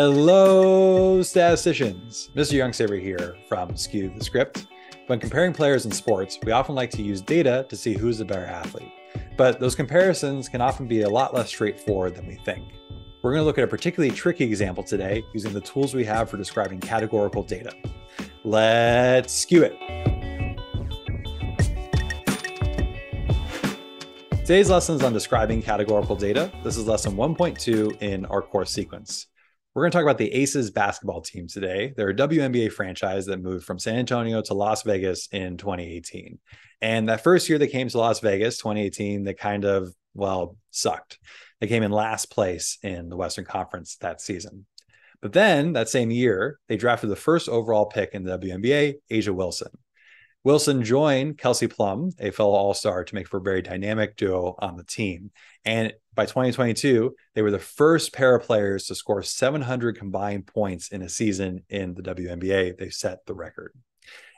Hello, statisticians. Mr. Young-Saver here from Skew the Script. When comparing players in sports, we often like to use data to see who's the better athlete. But those comparisons can often be a lot less straightforward than we think. We're going to look at a particularly tricky example today using the tools we have for describing categorical data. Let's skew it. Today's lesson is on describing categorical data. This is lesson 1.2 in our course sequence. We're going to talk about the Aces basketball team today. They're a WNBA franchise that moved from San Antonio to Las Vegas in 2018. And that first year they came to Las Vegas, 2018, they kind of, well, sucked. They came in last place in the Western Conference that season. But then that same year, they drafted the first overall pick in the WNBA, A'ja Wilson. Wilson joined Kelsey Plum, a fellow All Star, to make for a very dynamic duo on the team. And by 2022, they were the first pair of players to score 700 combined points in a season in the WNBA. They set the record.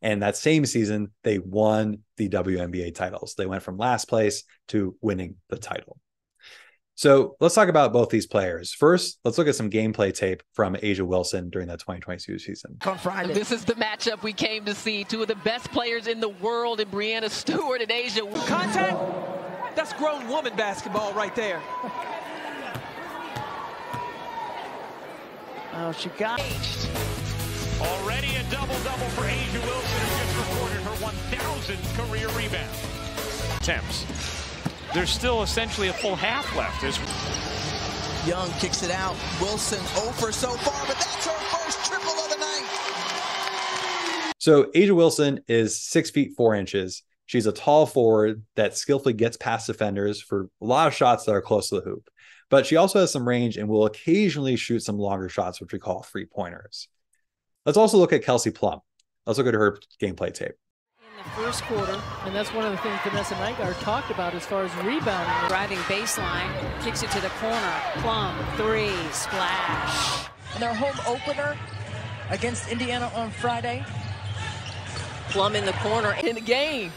And that same season, they won the WNBA titles. They went from last place to winning the title. So let's talk about both these players. First, let's look at some gameplay tape from A'ja Wilson during that 2022 season. On Friday. This is the matchup we came to see. Two of the best players in the world in Breanna Stewart and A'ja. Contact? That's grown woman basketball right there. Oh, she got. Already a double-double for A'ja Wilson, who just recorded her 1,000th career rebound. Attempts there's still essentially a full half left. There's Young kicks it out. Wilson over so far, but that's her first triple of the night. So A'ja Wilson is six feet four inches. She's a tall forward that skillfully gets past defenders for a lot of shots that are close to the hoop. But she also has some range and will occasionally shoot some longer shots, which we call three pointers. Let's also look at Kelsey Plum. Let's look at her gameplay tape first quarter, and that's one of the things Vanessa Nygaard talked about as far as rebounding. Driving baseline, kicks it to the corner. Plum, three, splash. And their home opener against Indiana on Friday. Plum in the corner in the game.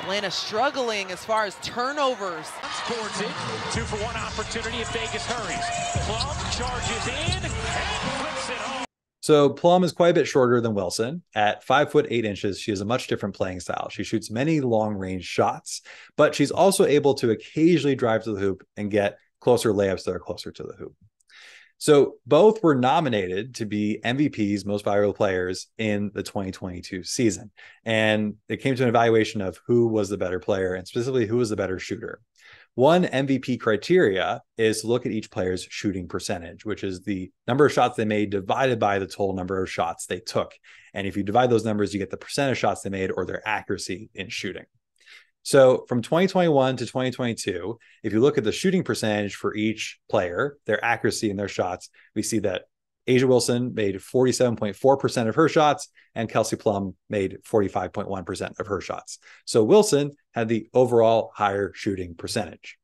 Atlanta struggling as far as turnovers. Towards it, two for one opportunity if Vegas hurries. Plum charges in and flips it home. So Plum is quite a bit shorter than Wilson. At five foot eight inches, she has a much different playing style. She shoots many long range shots, but she's also able to occasionally drive to the hoop and get closer layups that are closer to the hoop. So both were nominated to be MVPs, most valuable players in the 2022 season. And it came to an evaluation of who was the better player and specifically who was the better shooter. One MVP criteria is to look at each player's shooting percentage, which is the number of shots they made divided by the total number of shots they took. And if you divide those numbers, you get the percent of shots they made or their accuracy in shooting. So from 2021 to 2022, if you look at the shooting percentage for each player, their accuracy in their shots, we see that A'ja Wilson made 47.4% of her shots, and Kelsey Plum made 45.1% of her shots. So Wilson had the overall higher shooting percentage.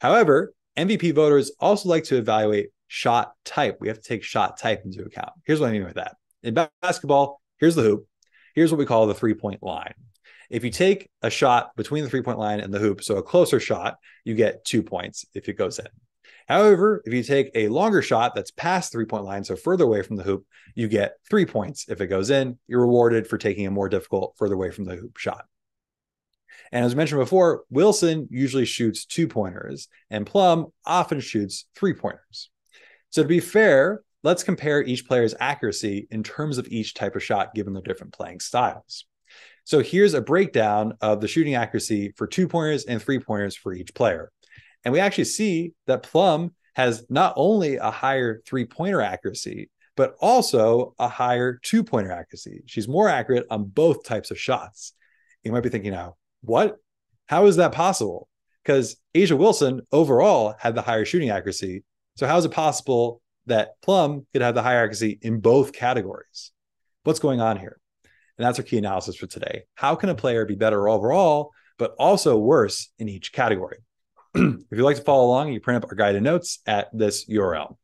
However, MVP voters also like to evaluate shot type. We have to take shot type into account. Here's what I mean by that. In basketball, here's the hoop. Here's what we call the three point line. If you take a shot between the three point line and the hoop, so a closer shot, you get two points if it goes in. However, if you take a longer shot that's past three point line, so further away from the hoop, you get three points. If it goes in, you're rewarded for taking a more difficult, further away from the hoop shot. And as mentioned before, Wilson usually shoots two pointers, and Plum often shoots three pointers. So to be fair, let's compare each player's accuracy in terms of each type of shot given their different playing styles. So here's a breakdown of the shooting accuracy for two pointers and three pointers for each player. And we actually see that Plum has not only a higher three pointer accuracy, but also a higher two pointer accuracy. She's more accurate on both types of shots. You might be thinking now, what? How is that possible? Because A'ja Wilson overall had the higher shooting accuracy. So, how is it possible that Plum could have the higher accuracy in both categories? What's going on here? And that's our key analysis for today. How can a player be better overall, but also worse in each category? if you'd like to follow along, you print up our guided notes at this URL.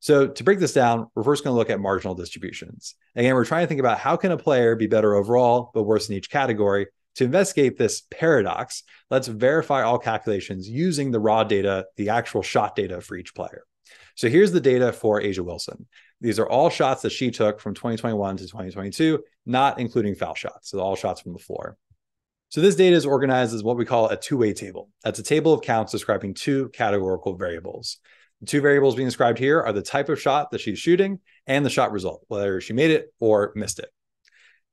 So to break this down, we're first going to look at marginal distributions. Again, we're trying to think about how can a player be better overall, but worse in each category to investigate this paradox, let's verify all calculations using the raw data, the actual shot data for each player. So here's the data for A'ja Wilson. These are all shots that she took from 2021 to 2022, not including foul shots. So all shots from the floor. So this data is organized as what we call a two-way table. That's a table of counts describing two categorical variables. The two variables being described here are the type of shot that she's shooting and the shot result, whether she made it or missed it.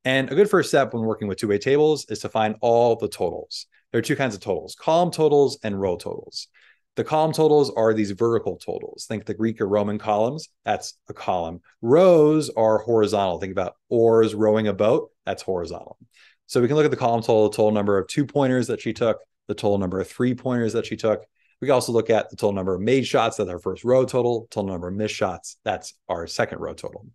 And a good first step when working with two-way tables is to find all the totals. There are two kinds of totals, column totals and row totals. The column totals are these vertical totals. Think the Greek or Roman columns, that's a column. Rows are horizontal. Think about oars rowing a boat, that's horizontal. So we can look at the column total, the total number of two pointers that she took, the total number of three pointers that she took. We can also look at the total number of made shots, that's our first row total, total number of missed shots, that's our second row total.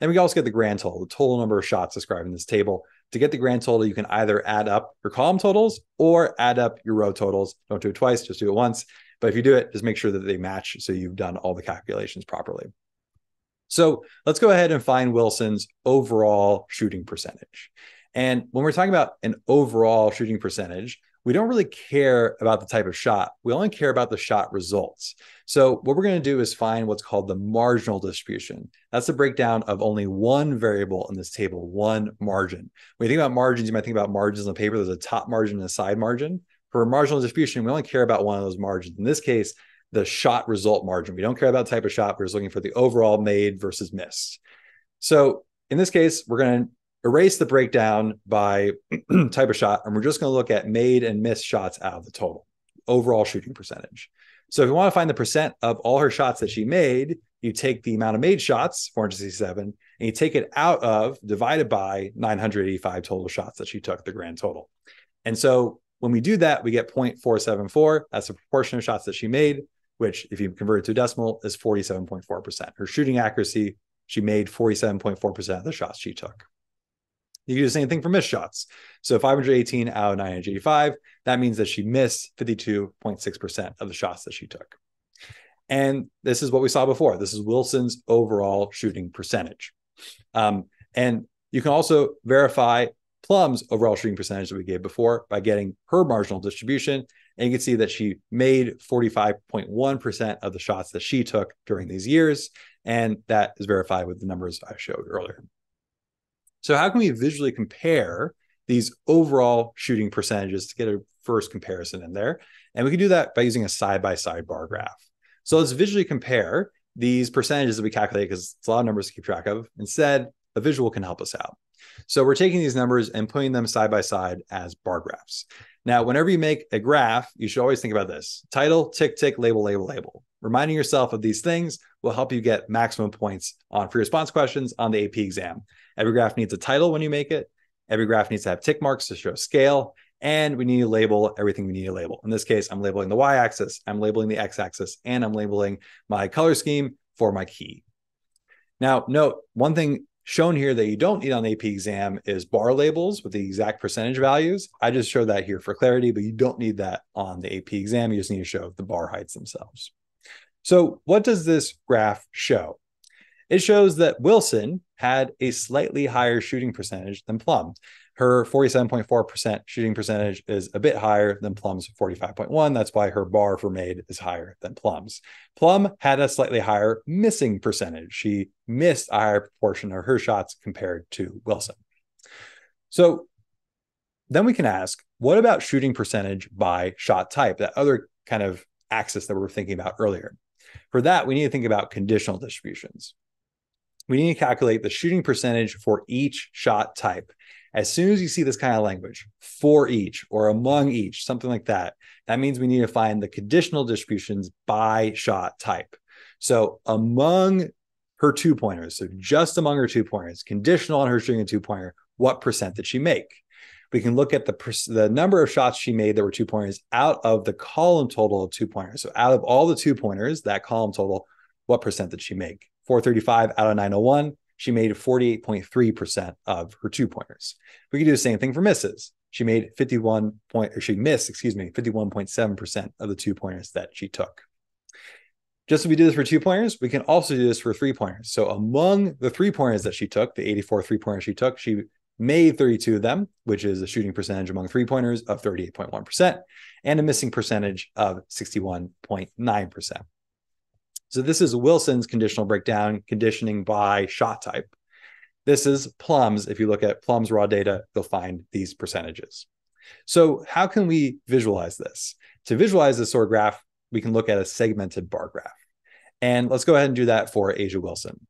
And we can also get the grand total, the total number of shots described in this table. To get the grand total, you can either add up your column totals or add up your row totals. Don't do it twice, just do it once. But if you do it, just make sure that they match so you've done all the calculations properly. So let's go ahead and find Wilson's overall shooting percentage. And when we're talking about an overall shooting percentage, we don't really care about the type of shot. We only care about the shot results. So what we're going to do is find what's called the marginal distribution. That's the breakdown of only one variable in this table, one margin. When you think about margins, you might think about margins on paper. There's a top margin and a side margin. For marginal distribution, we only care about one of those margins. In this case, the shot result margin. We don't care about type of shot. We're just looking for the overall made versus missed. So in this case, we're going to erase the breakdown by type of shot, and we're just going to look at made and missed shots out of the total overall shooting percentage. So if you want to find the percent of all her shots that she made, you take the amount of made shots, 467, and you take it out of divided by 985 total shots that she took, the grand total. And so when we do that, we get 0.474. That's the proportion of shots that she made, which, if you convert it to decimal, is 47.4%. Her shooting accuracy, she made 47.4% of the shots she took. You can do the same thing for missed shots. So 518 out of 985, that means that she missed 52.6% of the shots that she took. And this is what we saw before. This is Wilson's overall shooting percentage. Um, and you can also verify Plum's overall shooting percentage that we gave before by getting her marginal distribution. And you can see that she made 45.1% of the shots that she took during these years. And that is verified with the numbers I showed earlier. So, how can we visually compare these overall shooting percentages to get a first comparison in there? And we can do that by using a side by side bar graph. So, let's visually compare these percentages that we calculate because it's a lot of numbers to keep track of. Instead, a visual can help us out. So we're taking these numbers and putting them side by side as bar graphs. Now, whenever you make a graph, you should always think about this title, tick, tick, label, label, label. Reminding yourself of these things will help you get maximum points on free response questions on the AP exam. Every graph needs a title when you make it. Every graph needs to have tick marks to show scale. And we need to label everything we need to label. In this case, I'm labeling the y axis, I'm labeling the x axis, and I'm labeling my color scheme for my key. Now, note one thing Shown here that you don't need on the AP exam is bar labels with the exact percentage values. I just showed that here for clarity, but you don't need that on the AP exam. You just need to show the bar heights themselves. So what does this graph show? It shows that Wilson had a slightly higher shooting percentage than Plum. Her 47.4% shooting percentage is a bit higher than Plum's 45.1. That's why her bar for made is higher than Plum's. Plum had a slightly higher missing percentage. She missed a higher proportion of her shots compared to Wilson. So then we can ask, what about shooting percentage by shot type, that other kind of axis that we were thinking about earlier? For that, we need to think about conditional distributions. We need to calculate the shooting percentage for each shot type. As soon as you see this kind of language, for each or among each, something like that, that means we need to find the conditional distributions by shot type. So among her two pointers, so just among her two pointers, conditional on her shooting a two pointer, what percent did she make? We can look at the the number of shots she made that were two pointers out of the column total of two pointers. So out of all the two pointers, that column total, what percent did she make? 435 out of 901 she made 48.3% of her two pointers. We can do the same thing for misses. She made 51 point, or she missed, excuse me, 51.7% of the two pointers that she took. Just as we do this for two pointers, we can also do this for three pointers. So among the three pointers that she took, the 84 three pointers she took, she made 32 of them, which is a shooting percentage among three pointers of 38.1%, and a missing percentage of 61.9%. So this is Wilson's conditional breakdown, conditioning by shot type. This is Plum's. If you look at Plum's raw data, you'll find these percentages. So how can we visualize this? To visualize this sort of graph, we can look at a segmented bar graph. And let's go ahead and do that for A'ja Wilson.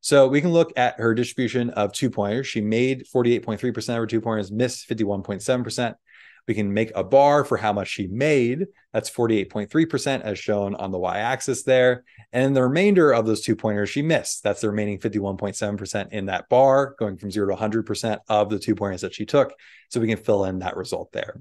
So we can look at her distribution of two pointers. She made 48.3% of her two pointers, missed 51.7%. We can make a bar for how much she made. That's 48.3% as shown on the y axis there. And the remainder of those two pointers she missed. That's the remaining 51.7% in that bar, going from zero to 100% of the two pointers that she took. So we can fill in that result there.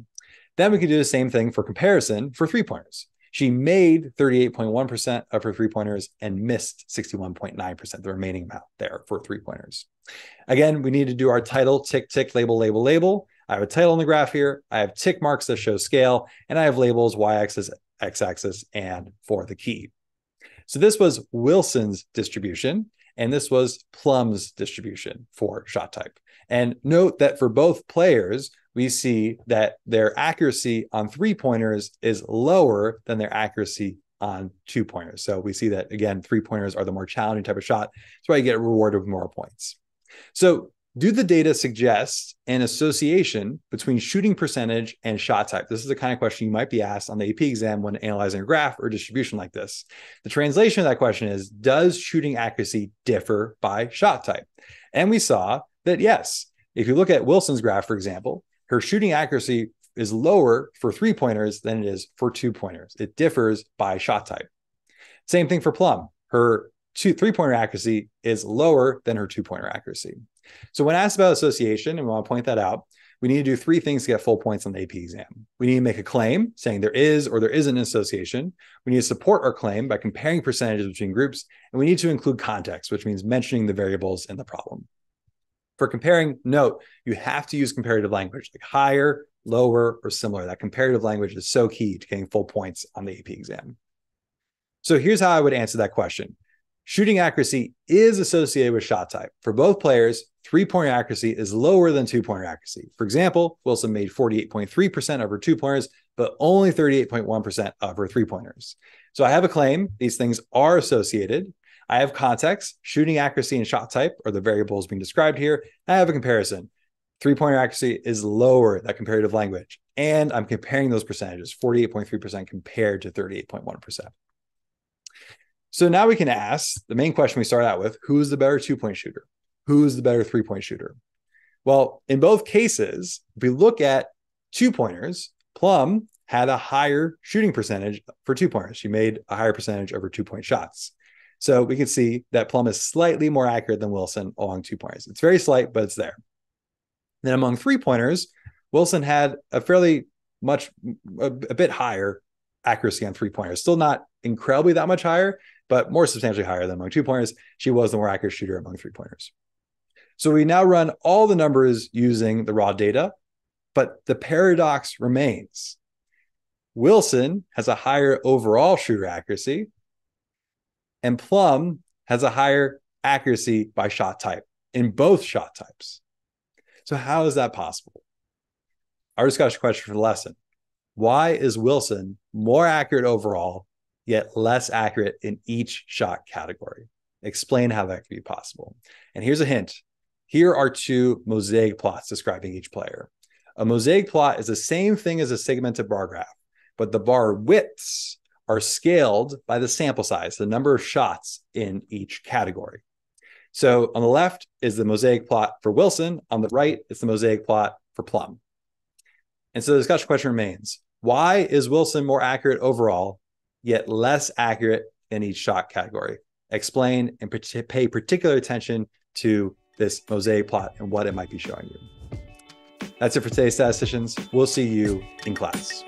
Then we can do the same thing for comparison for three pointers. She made 38.1% of her three pointers and missed 61.9%, the remaining amount there for three pointers. Again, we need to do our title tick, tick, label, label, label. I have a title on the graph here. I have tick marks that show scale, and I have labels y axis, x axis, and for the key. So this was Wilson's distribution, and this was Plum's distribution for shot type. And note that for both players, we see that their accuracy on three pointers is lower than their accuracy on two pointers. So we see that again, three pointers are the more challenging type of shot. That's why you get rewarded with more points. So do the data suggest an association between shooting percentage and shot type? This is the kind of question you might be asked on the AP exam when analyzing a graph or distribution like this. The translation of that question is Does shooting accuracy differ by shot type? And we saw that yes. If you look at Wilson's graph, for example, her shooting accuracy is lower for three pointers than it is for two pointers. It differs by shot type. Same thing for Plum. Her two three pointer accuracy is lower than her two pointer accuracy. So when asked about association, and we want to point that out, we need to do three things to get full points on the AP exam. We need to make a claim saying there is or there isn't an association. We need to support our claim by comparing percentages between groups, and we need to include context, which means mentioning the variables in the problem. For comparing, note, you have to use comparative language like higher, lower, or similar. That comparative language is so key to getting full points on the AP exam. So here's how I would answer that question. Shooting accuracy is associated with shot type. For both players, three pointer accuracy is lower than two pointer accuracy. For example, Wilson made 48.3% of her two pointers, but only 38.1% of her three pointers. So I have a claim these things are associated. I have context, shooting accuracy and shot type are the variables being described here. I have a comparison. Three pointer accuracy is lower, that comparative language. And I'm comparing those percentages 48.3% compared to 38.1%. So now we can ask the main question we start out with who's the better two point shooter? Who's the better three point shooter? Well, in both cases, if we look at two pointers, Plum had a higher shooting percentage for two pointers. She made a higher percentage of her two point shots. So we can see that Plum is slightly more accurate than Wilson along two pointers. It's very slight, but it's there. Then among three pointers, Wilson had a fairly much a, a bit higher accuracy on three pointers. Still not incredibly that much higher, but more substantially higher than among two pointers. She was the more accurate shooter among three pointers. So we now run all the numbers using the raw data, but the paradox remains. Wilson has a higher overall shooter accuracy, and Plum has a higher accuracy by shot type in both shot types. So, how is that possible? Our discussion question for the lesson Why is Wilson more accurate overall, yet less accurate in each shot category? Explain how that could be possible. And here's a hint here are two mosaic plots describing each player. A mosaic plot is the same thing as a segmented bar graph, but the bar widths are scaled by the sample size, the number of shots in each category. So on the left is the mosaic plot for Wilson. On the right is the mosaic plot for Plum. And so the discussion question remains why is Wilson more accurate overall, yet less accurate in each shot category? Explain and pay particular attention to this mosaic plot and what it might be showing you. That's it for today's statisticians. We'll see you in class.